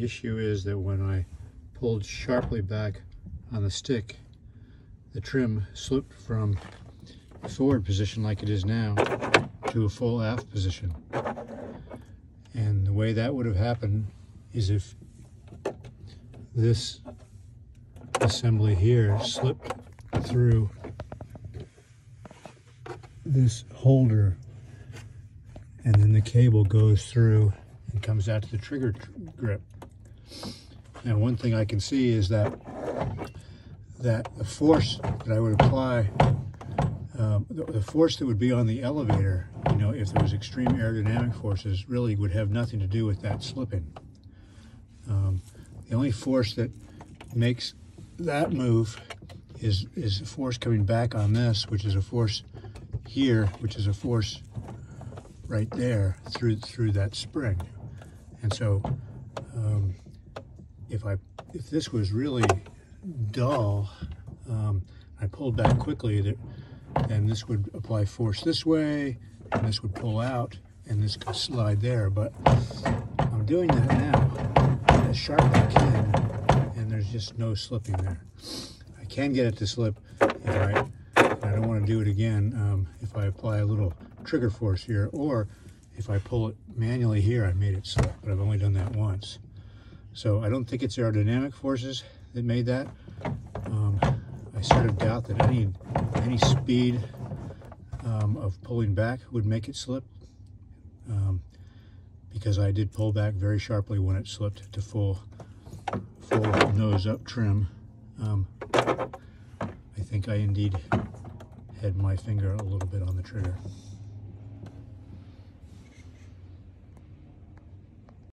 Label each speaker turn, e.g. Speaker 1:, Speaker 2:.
Speaker 1: The issue is that when I pulled sharply back on the stick, the trim slipped from forward position like it is now to a full aft position. And the way that would have happened is if this assembly here slipped through this holder and then the cable goes through and comes out to the trigger grip. Now one thing I can see is that that the force that I would apply, um, the, the, force that would be on the elevator, you know, if there was extreme aerodynamic forces, really would have nothing to do with that slipping. Um, the only force that makes that move is is a force coming back on this, which is a force here, which is a force right there through through that spring. And so, um, if I if this was really dull, um, I pulled back quickly, that then this would apply force this way, and this would pull out, and this could slide there. But I'm doing that now as sharp as I can, and there's just no slipping there. I can get it to slip if I, I don't want to do it again, um, if I apply a little trigger force here, or if I pull it manually here, I made it slip, but I've only done that once. So I don't think it's aerodynamic forces that made that. Um, I sort of doubt that any any speed um, of pulling back would make it slip um, because I did pull back very sharply when it slipped to full full nose up trim. Um, I think I indeed had my finger a little bit on the trigger.